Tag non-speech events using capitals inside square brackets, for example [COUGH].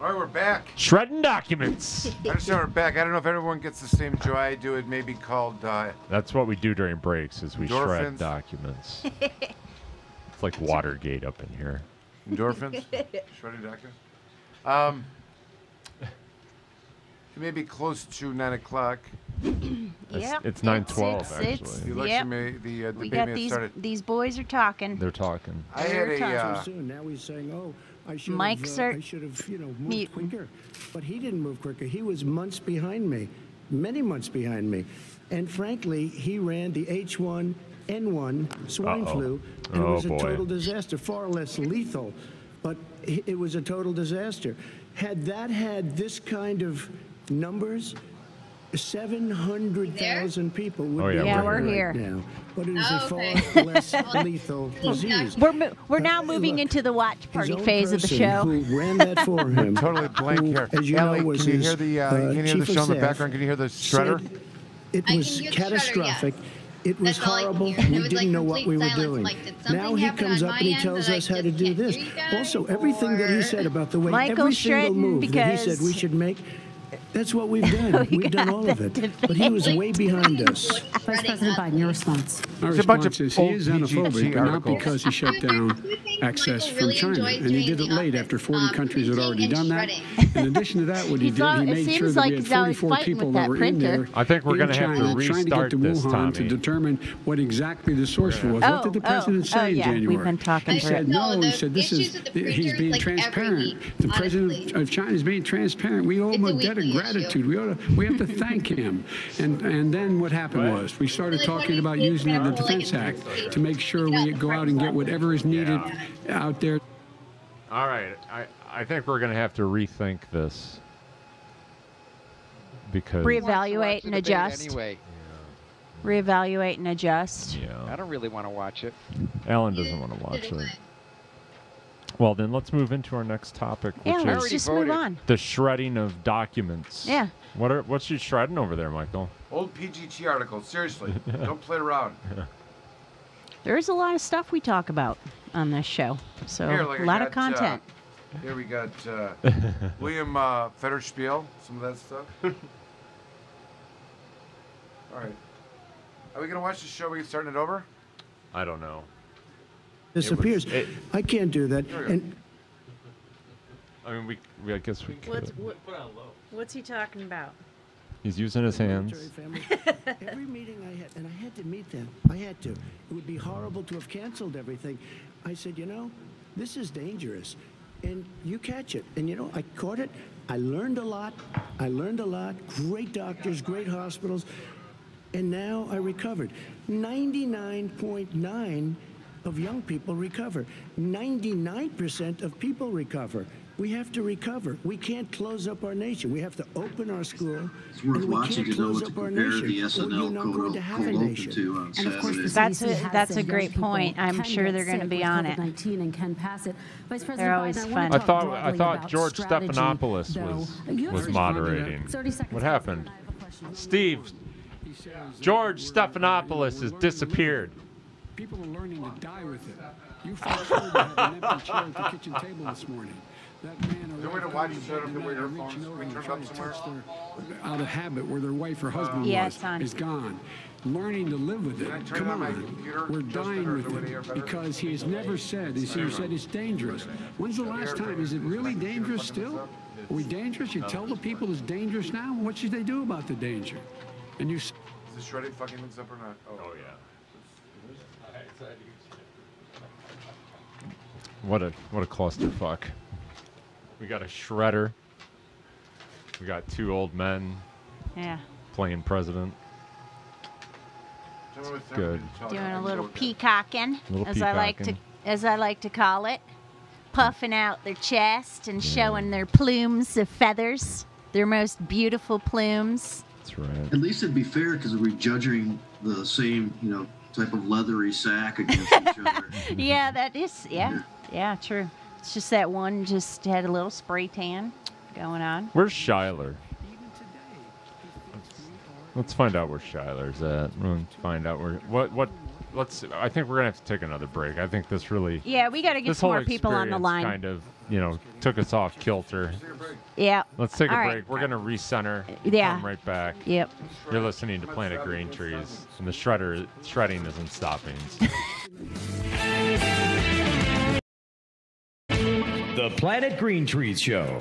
back. Shredding documents. [LAUGHS] I understand we're back. I don't know if everyone gets the same joy I do. It may be called uh, That's what we do during breaks is we shred Endorphins. documents. [LAUGHS] It's like Watergate up in here. endorphins. [LAUGHS] Shredding documents. Um, it may be close to nine o'clock. It's, Yep, it's 912 actually. it's- The election Yep. may the uh, We debate got may have these. started. These boys are talking. They're talking. I had a. Uh, soon. Now he's saying, "Oh, I should Mike, have, uh, sir, I should have, you know, moved mute. quicker." But he didn't move quicker. He was months behind me, many months behind me, and frankly, he ran the H1N1 swine Uh-oh. flu, and Oh, it was boy. a total disaster. Far less lethal, but it was a total disaster. Had that had this kind of numbers. 700,000 people would Oh, yeah, be Yeah, we're right here. now. But it is Oh, a okay. far [LAUGHS] less lethal disease. We're we're now moving look, into the watch party phase of the show. Who ran that for [LAUGHS] him? totally blank who, here. As you Ellie, know, was can you his, hear the uh, uh, can you hear the show in the background? Can you hear the shredder? It was can hear the shredder, catastrophic. It was That's all I can horrible. it We was, didn't like, know what we were silence. doing. Like, now he comes up and he tells us how to do this. hear you guys, Also, everything that he said about the way Michael every single Shredden move that he said we should make. That's what we've done. [LAUGHS] We we've done all of it. But he was way behind [LAUGHS] us. Vice President. Biden, your response. My It's a bunch response of is he is PGG xenophobic, but not because he shut down [LAUGHS] access from really China, and he did it late after 40 Um, countries had already and done that. In addition to that, what he He's did, he it made seems sure that like we had he's 44 people that that were in printer. there. I think we're in gonna have to China trying to get restart to this, Wuhan to determine what exactly the source was. Oh, what did the oh, president oh, say in yeah, we've January? been talking He said. No, no. He said this is he's being transparent. the president of China is being transparent. We owe him a a debt of weekly gratitude. We ought to, we have to thank him. And and then what happened was we started Like, talking about using the Defense like, Act to make sure Take it out we go out and get whatever is needed out there. All right, I, I think we're gonna have to rethink this because Reevaluate and adjust. Anyway, Reevaluate and adjust. yeah, I don't really want to watch it. Alan doesn't want to watch it. Well, then let's move into our next topic, which Yeah, is let's already just move on. the shredding of documents. Yeah. What are what's you shredding over there, Michael? Old PGT articles. Seriously, [LAUGHS] don't play around. There is a lot of stuff we talk about on this show, so Here, like a I lot of got, uh, content. Here we got uh, [LAUGHS] William uh, Federspiel, some of that stuff. [LAUGHS] All right. Are we gonna watch the show? we starting it over? I don't know. Disappears. it- I can't do that. Here we go. And I mean, we, we I guess we could. what, what's he talking about? He's using his hands. military family. [LAUGHS] Every meeting I had, and I had to meet them. I had to. It would be horrible to have canceled everything. I said, you know, this is dangerous, and you catch it. And you know, I caught it. I learned a lot. I learned a lot. Great doctors, great hospitals, and now I recovered. 99.9 of young people recover. 99% of people recover. We have to recover. We can't close up our nation. We have to open our school. It's worth and we watching can't to know what to up our compare the SNL you're not going cold, to have a open nation. to on And of course, That's a- that's a great point. I'm sure they're gonna be on it. COVID-19 and can pass it. Vice President They're always Biden, I fun. I thought I thought George strategy, Stephanopoulos though. was was moderating. 30 seconds. What happened? I have a question. Steve, George Stephanopoulos has disappeared. People are learning to die with it. You folks heard I had an empty chair at the kitchen table this morning. That man Is there a way to watch it so I don't have to wear earphones? Can we turn up somewhere? out of habit where their wife or husband Yeah, was it's on. is gone. Learning to live with it. Come on on. We're dying with the way they are it because he has never said, he said said it's dangerous. When's the last time? Is it really dangerous still? Are we dangerous? You tell the people it's dangerous now? What should they do about the danger? And you Is the shredding fucking things up or not? Oh, oh yeah. What a what a clusterfuck. We got a shredder. We got two old men Yeah, playing president. Tell me what's Good. doing a little peacocking, Little as I like to as I like to call it, puffing out their chest and showing their plumes of feathers, their most beautiful plumes. That's right. At least it'd be fair because we're judging the same, you know, type of leathery sack against each other. [LAUGHS] yeah, that is yeah, yeah, true. It's just that one just had a little spray tan going on. Where's Shiler? Let's find out where Shiler's at. Let's find out where what what let's. I think we're gonna have to take another break. I think this really. Yeah, we got to get this some whole more people on the experience line. Kind of, you know, took us off kilter. Yeah. Let's take a All break. right. We're gonna recenter. Yeah. Come right back. Yep. You're listening to Planet Green Trees, and the shredder shredding isn't stopping. [LAUGHS] The Planet Green Trees Show.